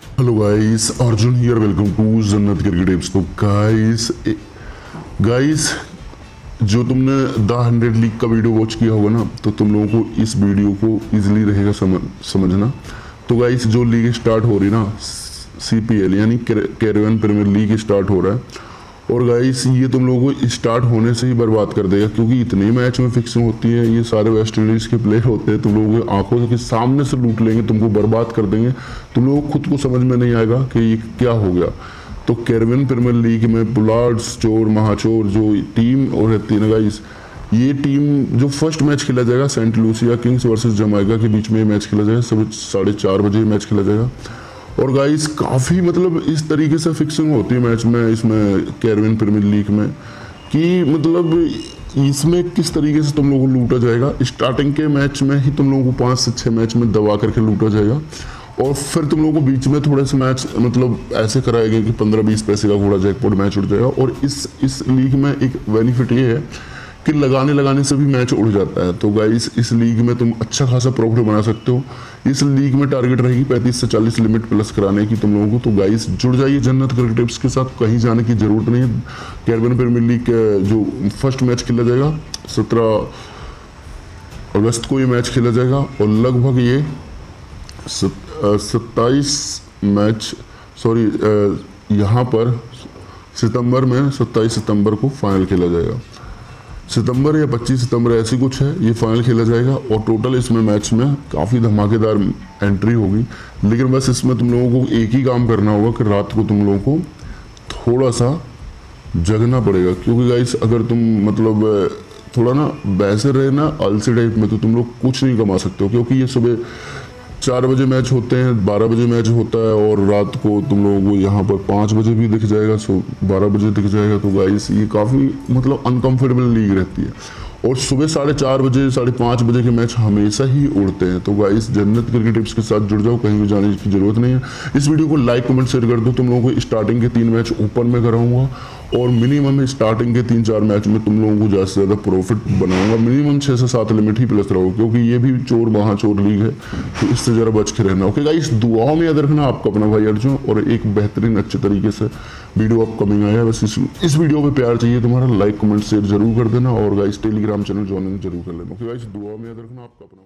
Hello guys Arjun here welcome to Jannat cricket apps तो guys guys जो तुमने the hundred league का video watch किया होगा ना तो तुम लोगों को इस वीडियो को इजीली रहेगा समझ, समझना। तो गाइस जो लीग स्टार्ट हो रही ना सीपीएल यानी कैरवन प्रीमियर लीग स्टार्ट हो रहा है और गाइस ये तुम लोगों को स्टार्ट होने से ही बर्बाद कर देगा, क्योंकि इतने मैच में फिक्सिंग होती है, ये सारे वेस्ट इंडीज के प्लेयर होते हैं, तुम लोगों की आँखों के सामने से लूट लेंगे, तुमको बर्बाद कर देंगे। तुम लोगों को खुद को समझ में नहीं आएगा कि ये क्या हो गया। तो कैरविन प्रीमियर लीग में बुलार्ड्स चोर महाचोर जो टीम और रहती है गाइस ये टीम जो फ़र्स्ट मैच खेला जाएगा Saint Lucia Kings versus Jamaica के बीच में मैच खेला जाएगा सब साढ़े चार बजे मैच खेला जाएगा। और गाइस काफ़ी मतलब इस तरीके से फिक्सिंग होती है मैच में, इसमें कैरविन प्रीमियर लीग में, कि मतलब इसमें किस तरीके से तुम लोगों को लूटा जाएगा। स्टार्टिंग के मैच में ही तुम लोगों को पाँच से छः मैच में दबा करके लूटा जाएगा। और फिर तुम लोगों को बीच में थोड़े से मैच मतलब ऐसे कराए गए कि पंद्रह बीस पैसे का घोड़ा जैकपॉट मैच उठ जाएगा। और इस इस लीग में एक बेनिफिट ये है कि लगाने लगाने से भी मैच उड़ जाता है। तो गाइस इस लीग में तुम अच्छा खासा प्रॉफिट बना सकते हो। इस लीग में टारगेट रहेगी पैंतीस से चालीस लिमिट प्लस कराने की तुम लोगों को। तो गाइस जुड़ जाइए जन्नत क्रिकेट टिप्स के साथ। कहीं जाने की ज़रूरत नहीं है। कैरबन प्रीमियर लीग जो फ़र्स्ट मैच खेला जाएगा, सत्रह अगस्त को ये मैच खेला जाएगा। और लगभग ये सत्ताईस मैच सॉरी यहाँ पर सितंबर में सत्ताईस सितंबर को फाइनल खेला जाएगा। सितंबर या 25 सितंबर ऐसी कुछ है, ये फाइनल खेला जाएगा और टोटल इसमें मैच में काफ़ी धमाकेदार एंट्री होगी। लेकिन बस इसमें तुम लोगों को एक ही काम करना होगा कि रात को तुम लोगों को थोड़ा सा जगना पड़ेगा। क्योंकि गाइस अगर तुम मतलब थोड़ा ना वैसे रहे ना आलसी टाइप में तो तुम लोग कुछ नहीं कमा सकते हो, क्योंकि ये सुबह चार बजे मैच होते हैं, बारह बजे मैच होता है और रात को तुम लोगों को यहाँ पर पाँच बजे भी दिख जाएगा, सो बारह बजे दिख जाएगा। तो गाइस ये काफ़ी मतलब अनकम्फर्टेबल लीग रहती है। और सुबह साढ़े चार बजे, साढ़े पाँच बजे के मैच हमेशा ही उड़ते हैं। तो गाइस जन्नत क्रिकेट टिप्स के साथ जुड़ जाओ, कहीं भी जाने की ज़रूरत नहीं है। इस वीडियो को लाइक कमेंट शेयर कर दो। तुम लोगों को स्टार्टिंग के तीन मैच ओपन में कराऊँगा और मिनिमम स्टार्टिंग के तीन चार मैच में तुम लोगों को ज़्यादा से ज़्यादा प्रॉफिट बनाऊँगा। मिनिमम छः से सात लिमिट ही प्लस रहो, क्योंकि ये भी चोर वहाँ चोर लीग है तो इससे ज़रा बच के रहना। ओके गाइस दुआओं में याद रखना आपका अपना भाई अर्जुन और एक बेहतरीन अच्छे तरीके से वीडियो अपकमिंग आया बस इस इस वीडियो पे प्यार चाहिए तुम्हारा लाइक कमेंट शेयर ज़रूर कर देना। और गाइस टेलीग्राम चैनल ज्वाइन ज़रूर कर लेना। गाइस दुआ में याद रखना आपका अपना